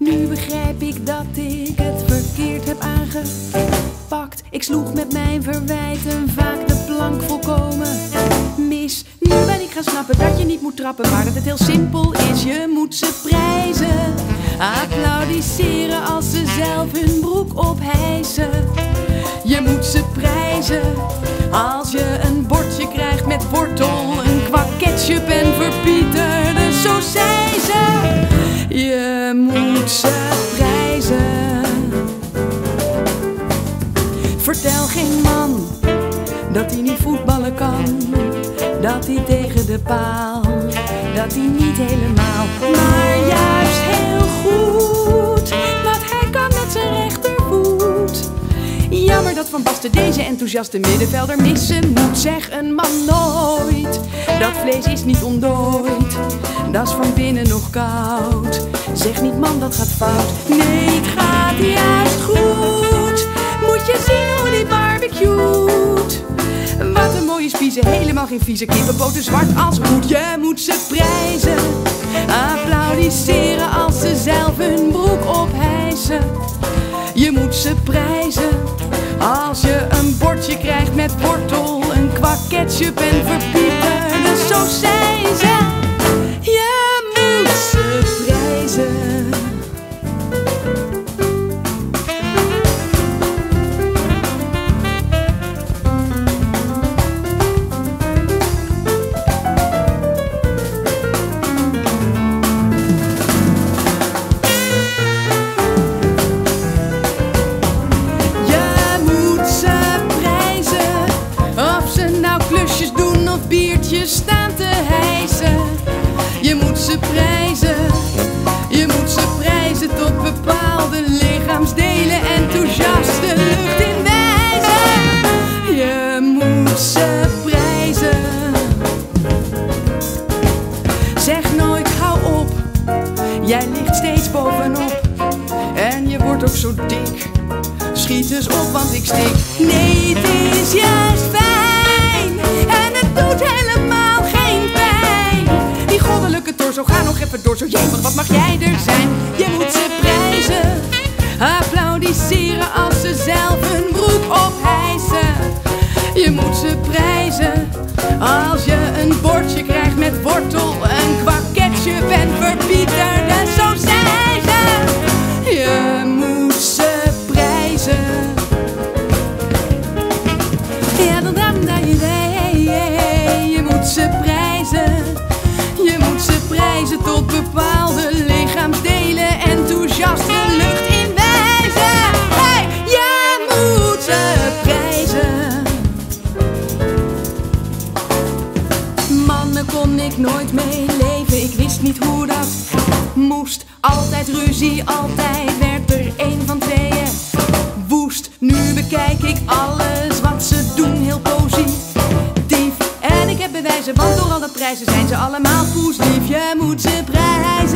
Nu begrijp ik dat ik het verkeerd heb aangepakt. Ik sloeg met mijn verwijten vaak de plank volkomen mis. Nu ben ik gaan snappen dat je niet moet trappen, maar dat het heel simpel is. Je moet ze prijzen, applaudisseren als ze zelf hun broek ophijsen. Je moet ze prijzen als je een bordje krijgt met wortel, een kwak ketchup en verpieterde Je moet ze prijzen. Vertel geen man dat hij niet voetballen kan, dat hij tegen de paal, dat hij niet helemaal, maar juist heel Van Basten deze enthousiaste middenvelder missen moet, zeg een man nooit. Dat vlees is niet ontdooid, dat is van binnen nog koud. Zeg niet man, dat gaat fout. Nee, het gaat juist goed. Moet je zien hoe die barbecued. Wat een mooie spiezen, helemaal geen vieze kippenpoten, zwart als roet. Je moet ze prijzen, applaudisseren als ze zelf hun broek ophijsen. Een kwak ketchup hijsen. Je moet ze prijzen, je moet ze prijzen tot bepaalde lichaamsdelen enthousiast de lucht in wijzen. Je moet ze prijzen. Zeg nooit hou op, jij ligt steeds bovenop en je wordt ook zo dik. Schiet eens op, want ik stik. Nee, het is juist fijn. En het doet helemaal mee leven, ik wist niet hoe dat moest. Altijd ruzie, altijd werd er één van tweeën woest. Nu bekijk ik alles wat ze doen heel positief. En ik heb bewijzen, want door al prijzen zijn ze allemaal poeslief. Je moet ze prijzen.